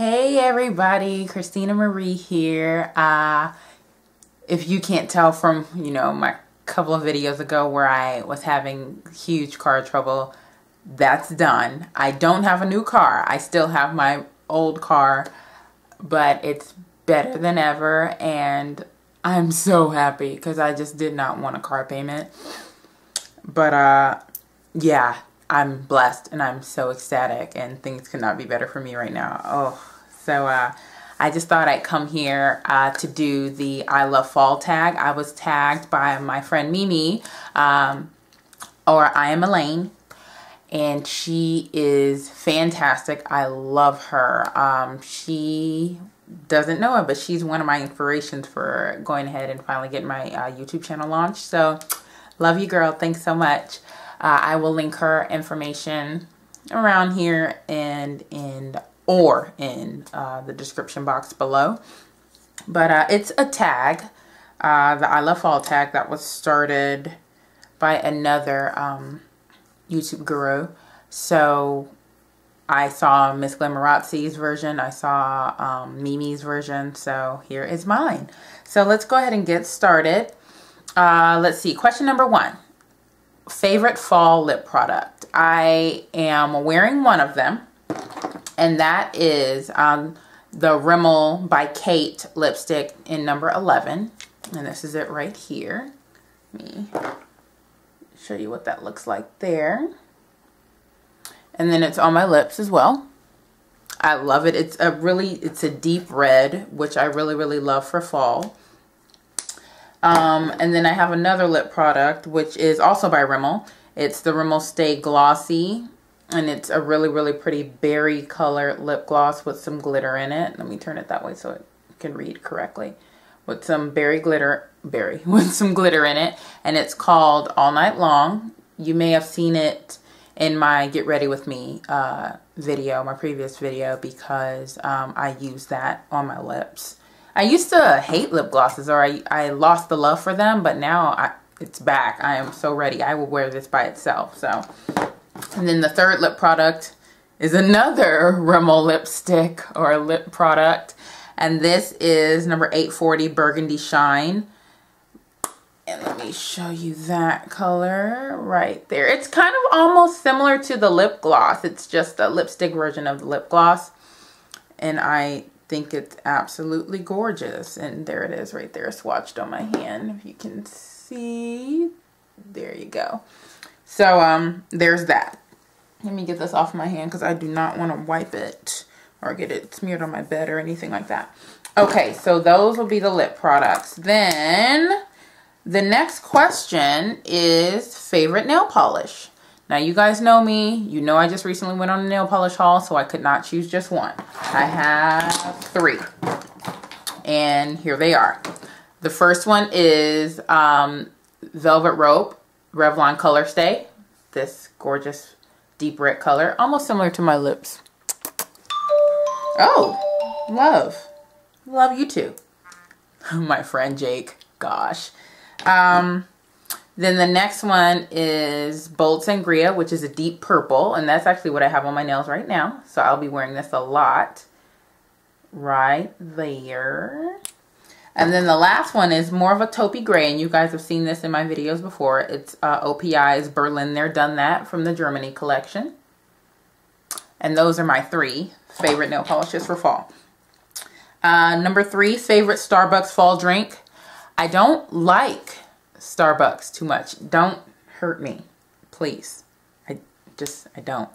Hey everybody, Christina Marie here. Uh, if you can't tell from, you know, my couple of videos ago where I was having huge car trouble, that's done. I don't have a new car. I still have my old car, but it's better than ever and I'm so happy because I just did not want a car payment. But uh yeah, I'm blessed and I'm so ecstatic and things could not be better for me right now. Oh, so uh, I just thought I'd come here uh, to do the I Love Fall tag. I was tagged by my friend Mimi, um, or I am Milaine, and she is fantastic. I love her. Um, she doesn't know it, but she's one of my inspirations for going ahead and finally getting my uh, YouTube channel launched. So, love you, girl. Thanks so much. Uh, I will link her information around here and in or in uh, the description box below. But uh, it's a tag, uh, the I Love Fall tag that was started by another um, YouTube guru. So I saw Miss Glamorazzi's version. I saw um, Mimi's version. So here is mine. So let's go ahead and get started. Uh, let's see. Question number one favorite fall lip product. I am wearing one of them, and that is um, the Rimmel by Kate lipstick in number 11. And this is it right here. Let me show you what that looks like there. And then it's on my lips as well. I love it. It's a really, it's a deep red, which I really, really love for fall. Um, and then I have another lip product, which is also by Rimmel. It's the Rimmel Stay Glossy. And it's a really, really pretty berry color lip gloss with some glitter in it. Let me turn it that way so it can read correctly. With some berry glitter, berry, with some glitter in it. And it's called All Night Long. You may have seen it in my Get Ready With Me uh, video, my previous video, because um, I use that on my lips. I used to hate lip glosses or I, I lost the love for them, but now I, it's back. I am so ready. I will wear this by itself. So, and then the third lip product is another Rimmel lipstick or lip product. And this is number 840 Burgundy Shine. And let me show you that color right there. It's kind of almost similar to the lip gloss. It's just a lipstick version of the lip gloss. And I think it's absolutely gorgeous. And there it is right there swatched on my hand. If you can see, there you go. So um, there's that. Let me get this off my hand because I do not want to wipe it or get it smeared on my bed or anything like that. Okay, so those will be the lip products. Then the next question is favorite nail polish. Now you guys know me. You know I just recently went on a nail polish haul, so I could not choose just one. I have three. And here they are. The first one is um, Velvet Rope Revlon Color Stay. This gorgeous deep red color. Almost similar to my lips. Oh, love. Love you too. my friend Jake. Gosh. Um, then the next one is Bold Sangria, which is a deep purple. And that's actually what I have on my nails right now. So I'll be wearing this a lot. Right there. And then the last one is more of a taupey gray. And you guys have seen this in my videos before. It's uh, OPI's Berlin There Done That from the Germany collection. And those are my three favorite nail polishes for fall. Uh, number three, favorite Starbucks fall drink. I don't like Starbucks too much. Don't hurt me, please. I just, I don't.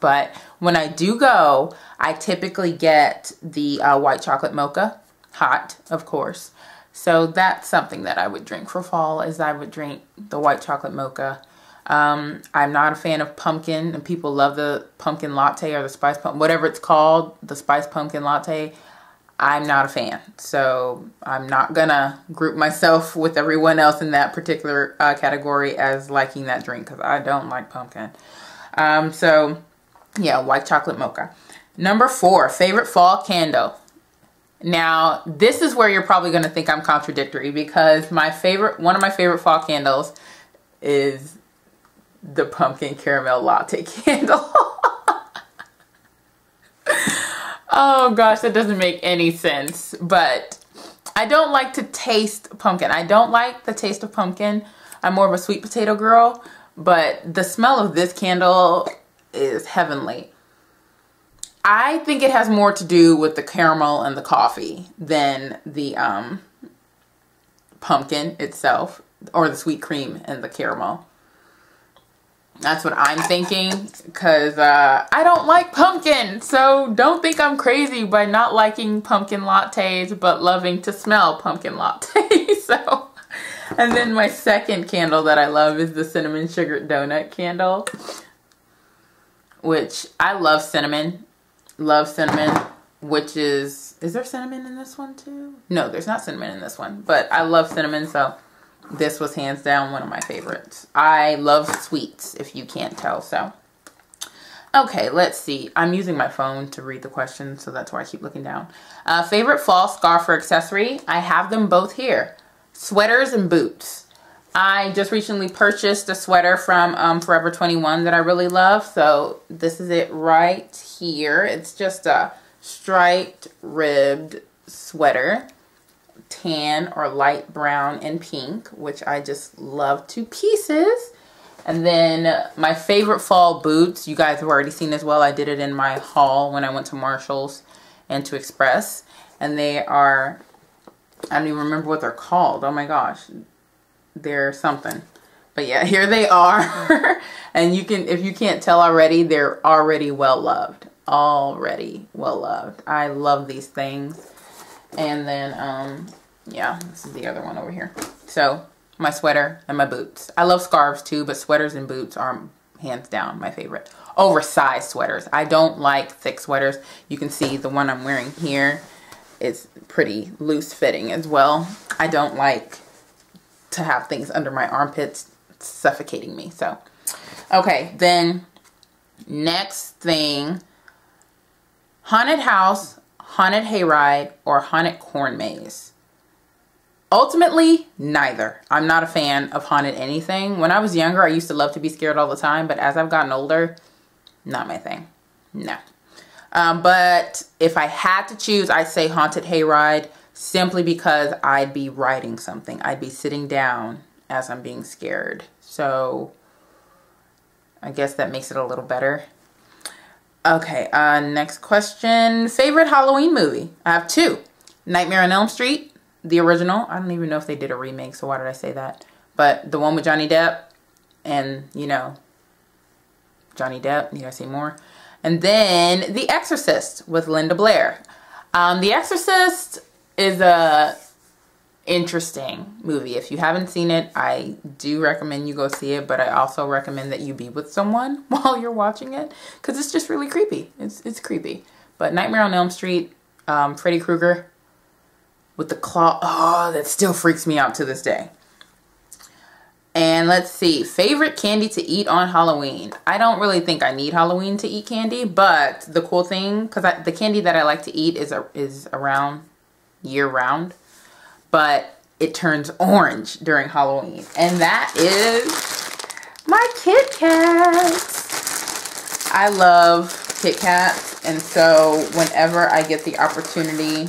But when I do go, I typically get the uh, white chocolate mocha, hot, of course. So that's something that I would drink for fall is I would drink the white chocolate mocha. Um, I'm not a fan of pumpkin and people love the pumpkin latte or the spice pumpkin, whatever it's called, the spice pumpkin latte. I'm not a fan. So I'm not gonna group myself with everyone else in that particular uh, category as liking that drink because I don't like pumpkin. Um, so yeah, white chocolate mocha. Number four, favorite fall candle. Now, this is where you're probably gonna think I'm contradictory because my favorite, one of my favorite fall candles is the pumpkin caramel latte candle. Oh gosh, that doesn't make any sense. But I don't like to taste pumpkin. I don't like the taste of pumpkin. I'm more of a sweet potato girl. But the smell of this candle is heavenly. I think it has more to do with the caramel and the coffee than the um, pumpkin itself or the sweet cream and the caramel. That's what I'm thinking because uh, I don't like pumpkin. So don't think I'm crazy by not liking pumpkin lattes but loving to smell pumpkin lattes. so, and then my second candle that I love is the cinnamon sugar donut candle. Which I love cinnamon. Love cinnamon. Which is, is there cinnamon in this one too? No, there's not cinnamon in this one. But I love cinnamon so this was hands down one of my favorites. I love sweets, if you can't tell, so. Okay, let's see. I'm using my phone to read the questions, so that's why I keep looking down. Uh, favorite fall scarf or accessory? I have them both here. Sweaters and boots. I just recently purchased a sweater from um, Forever 21 that I really love, so this is it right here. It's just a striped ribbed sweater tan or light brown and pink, which I just love to pieces. And then my favorite fall boots, you guys have already seen as well. I did it in my haul when I went to Marshall's and to Express. And they are, I don't even remember what they're called. Oh my gosh. They're something. But yeah, here they are. and you can, if you can't tell already, they're already well loved. Already well loved. I love these things. And then, um, yeah, this is the other one over here. So, my sweater and my boots. I love scarves too, but sweaters and boots are hands down my favorite. Oversized sweaters. I don't like thick sweaters. You can see the one I'm wearing here is pretty loose fitting as well. I don't like to have things under my armpits suffocating me. So, okay, then next thing, haunted house haunted hayride, or haunted corn maze? Ultimately, neither. I'm not a fan of haunted anything. When I was younger, I used to love to be scared all the time, but as I've gotten older, not my thing. No. Um, but if I had to choose, I'd say haunted hayride simply because I'd be writing something. I'd be sitting down as I'm being scared. So I guess that makes it a little better. Okay, uh, next question. Favorite Halloween movie? I have two. Nightmare on Elm Street, the original. I don't even know if they did a remake, so why did I say that? But the one with Johnny Depp and, you know, Johnny Depp, need I say more? And then The Exorcist with Linda Blair. Um, the Exorcist is a interesting movie. If you haven't seen it, I do recommend you go see it, but I also recommend that you be with someone while you're watching it because it's just really creepy. It's, it's creepy. But Nightmare on Elm Street, um, Freddy Krueger with the claw, oh, that still freaks me out to this day. And let's see, favorite candy to eat on Halloween. I don't really think I need Halloween to eat candy, but the cool thing, because the candy that I like to eat is, a, is around year round but it turns orange during Halloween. And that is my Kit Kats. I love Kit Kats. And so whenever I get the opportunity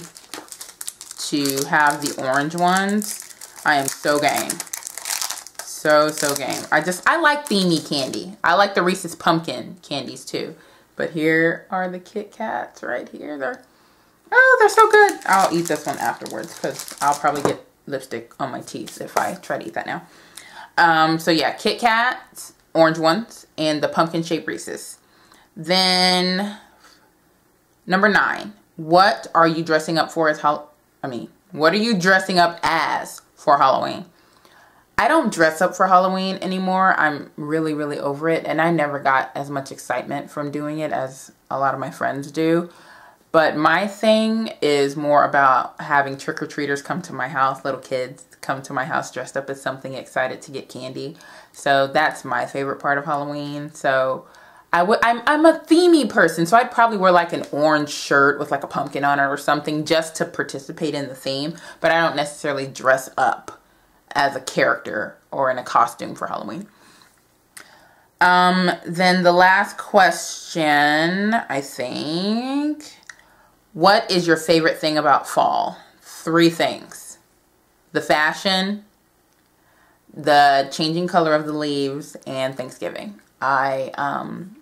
to have the orange ones, I am so game. So, so game. I just, I like themey candy. I like the Reese's Pumpkin candies too. But here are the Kit Kats right here. They're Oh, they're so good. I'll eat this one afterwards because I'll probably get lipstick on my teeth if I try to eat that now. Um, so yeah, Kit Kats, orange ones, and the pumpkin shaped Reese's. Then number nine, what are you dressing up for as Hall? I mean, what are you dressing up as for Halloween? I don't dress up for Halloween anymore. I'm really, really over it. And I never got as much excitement from doing it as a lot of my friends do. But my thing is more about having trick-or-treaters come to my house, little kids come to my house dressed up as something excited to get candy. So that's my favorite part of Halloween. So I would I'm I'm a themey person, so I'd probably wear like an orange shirt with like a pumpkin on it or something just to participate in the theme, but I don't necessarily dress up as a character or in a costume for Halloween. Um, then the last question, I think, What is your favorite thing about fall? Three things. The fashion, the changing color of the leaves, and Thanksgiving. I um,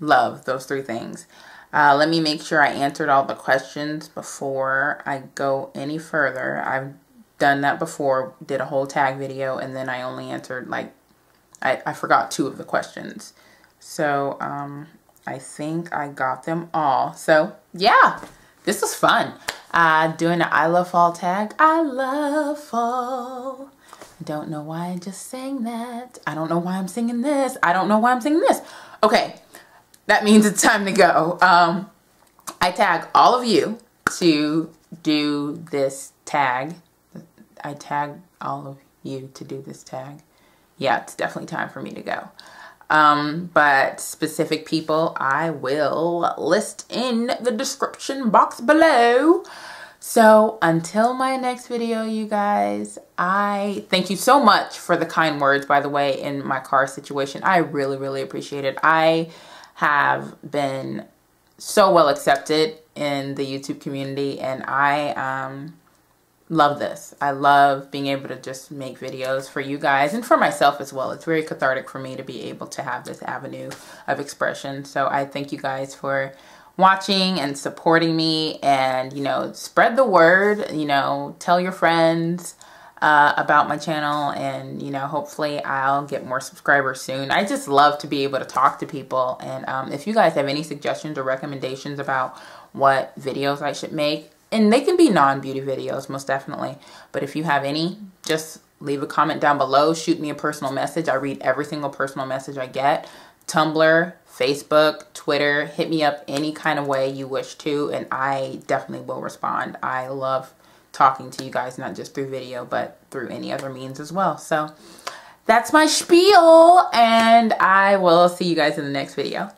love those three things. Uh, let me make sure I answered all the questions before I go any further. I've done that before, did a whole tag video, and then I only answered like, I, I forgot two of the questions. So um, I think I got them all. So yeah, this was fun. Uh, doing the I love fall tag. I love fall. I don't know why I just sang that. I don't know why I'm singing this. I don't know why I'm singing this. Okay, that means it's time to go. Um, I tag all of you to do this tag. I tag all of you to do this tag. Yeah, it's definitely time for me to go. Um, but specific people I will list in the description box below. So until my next video, you guys, I thank you so much for the kind words, by the way, in my car situation. I really, really appreciate it. I have been so well accepted in the YouTube community and I um, love this. I love being able to just make videos for you guys and for myself as well. It's very cathartic for me to be able to have this avenue of expression. So I thank you guys for watching and supporting me and, you know, spread the word, you know, tell your friends uh, about my channel and, you know, hopefully I'll get more subscribers soon. I just love to be able to talk to people. And um, if you guys have any suggestions or recommendations about what videos I should make, and they can be non-beauty videos, most definitely. But if you have any, just leave a comment down below. Shoot me a personal message. I read every single personal message I get. Tumblr, Facebook, Twitter, hit me up any kind of way you wish to, and I definitely will respond. I love talking to you guys, not just through video, but through any other means as well. So that's my spiel, and I will see you guys in the next video.